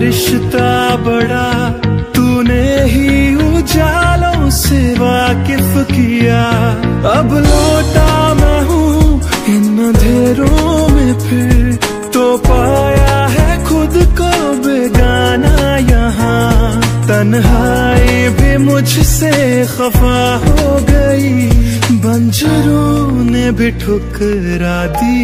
रिश्ता बड़ा, तूने ही उजालों से वाकिफ किया। अब लौटा मैं हूँ इन अंधेरों में फिर तो पाया है खुद को बेगाना यहाँ। तन्हाई भी मुझसे खफा हो गई, बंजरों ने भी ठुकरा दी।